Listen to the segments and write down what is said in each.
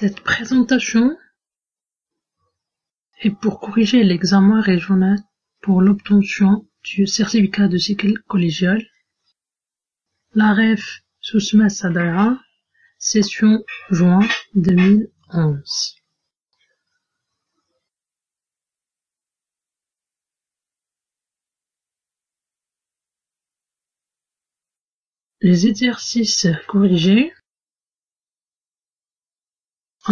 Cette présentation est pour corriger l'examen régional pour l'obtention du certificat de cycle collégial. La REF Sousmes Sadara, session juin 2011. Les exercices corrigés.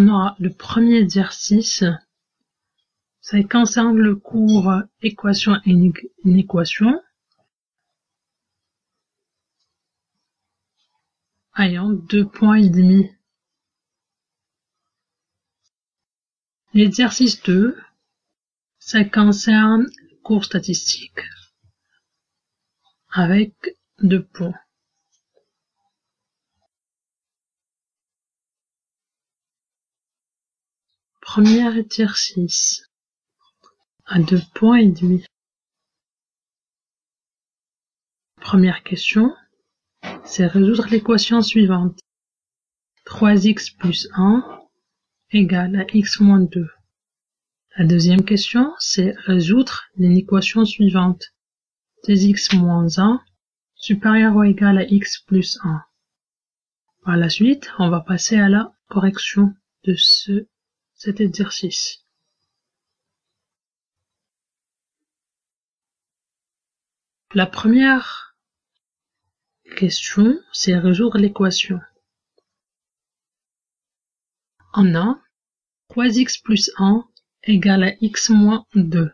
On aura le premier exercice. Ça concerne le cours équation et inéquation. ayant deux points et demi. L'exercice 2, ça concerne cours statistique avec deux points. Premier exercice à deux points et demi. Première question, c'est résoudre l'équation suivante. 3x plus 1 égale à x moins 2. La deuxième question, c'est résoudre l'équation suivante. 2x moins 1 supérieur ou égal à x plus 1. Par la suite, on va passer à la correction de ce cet exercice. La première question, c'est résoudre l'équation. On a 3x plus 1 égale à x moins 2.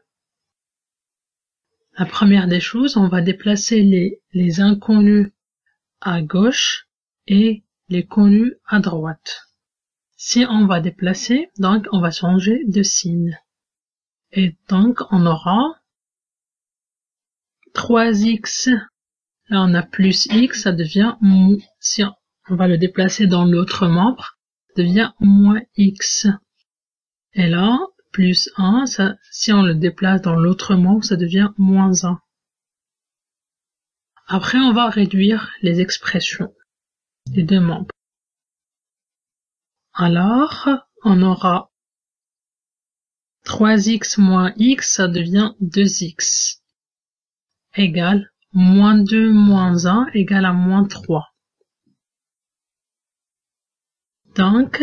La première des choses, on va déplacer les, les inconnus à gauche et les connus à droite. Si on va déplacer, donc on va changer de signe. Et donc on aura 3x, là on a plus x, ça devient, si on va le déplacer dans l'autre membre, ça devient moins x. Et là, plus 1, ça, si on le déplace dans l'autre membre, ça devient moins 1. Après, on va réduire les expressions des deux membres. Alors, on aura 3x moins x, ça devient 2x, égale moins 2 moins 1 égale à moins 3. Donc,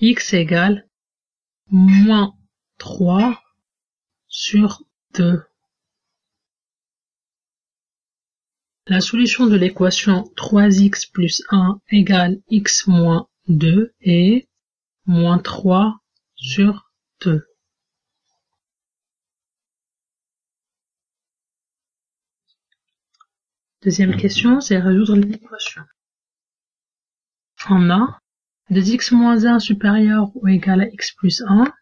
x égale moins 3 sur 2. La solution de l'équation 3x plus 1 égale x moins 2 et moins 3 sur 2. Deuxième question, c'est résoudre l'équation. On a 2x moins 1 supérieur ou égal à x plus 1.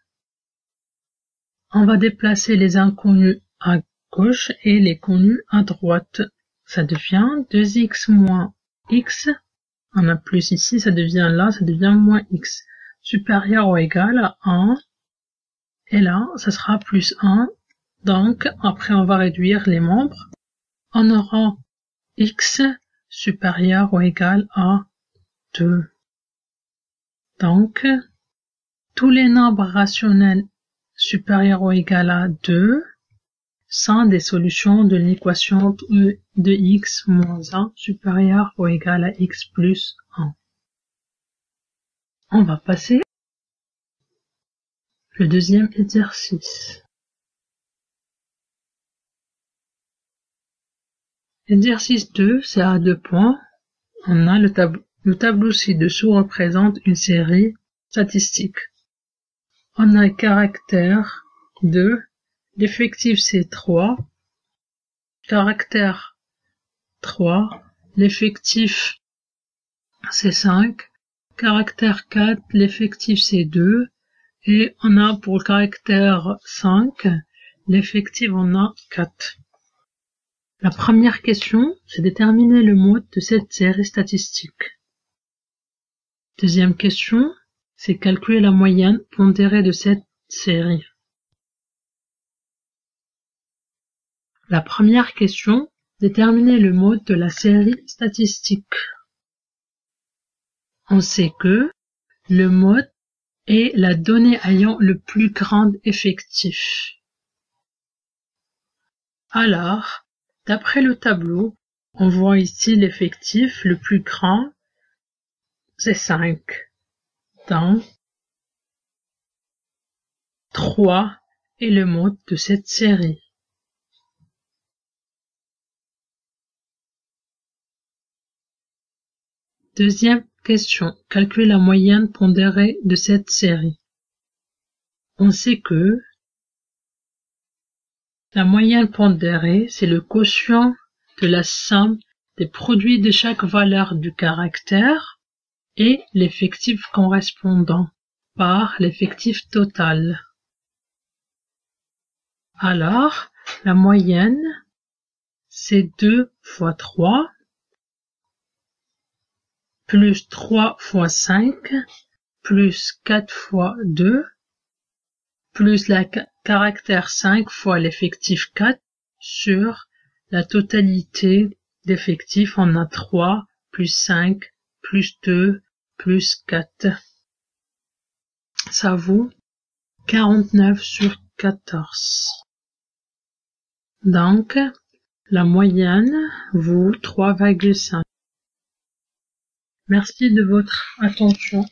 On va déplacer les inconnus à gauche et les connus à droite. Ça devient 2x moins x on a plus ici, ça devient là, ça devient moins x. Supérieur ou égal à 1. Et là, ça sera plus 1. Donc, après, on va réduire les membres. On aura x supérieur ou égal à 2. Donc, tous les nombres rationnels supérieurs ou égal à 2 sont des solutions de l'équation de x moins 1 supérieur ou égal à x plus 1. On va passer le deuxième exercice. Exercice 2, c'est à deux points. On a le, tableau, le tableau ci-dessous représente une série statistique. On a caractère 2 L'effectif c'est 3. Caractère 3. L'effectif c'est 5. Caractère 4. L'effectif c'est 2. Et on a pour le caractère 5. L'effectif on a 4. La première question, c'est déterminer le mode de cette série statistique. Deuxième question, c'est calculer la moyenne pondérée de cette série. La première question, déterminer le mode de la série statistique. On sait que le mode est la donnée ayant le plus grand effectif. Alors, d'après le tableau, on voit ici l'effectif le plus grand, c'est 5. Dans 3 est le mode de cette série. Deuxième question. Calcule la moyenne pondérée de cette série. On sait que la moyenne pondérée, c'est le quotient de la somme des produits de chaque valeur du caractère et l'effectif correspondant par l'effectif total. Alors, la moyenne, c'est 2 fois 3 plus 3 fois 5 plus 4 fois 2 plus le caractère 5 fois l'effectif 4 sur la totalité d'effectifs on a 3 plus 5 plus 2 plus 4. Ça vaut 49 sur 14. Donc, la moyenne vaut 3,5. Merci de votre attention.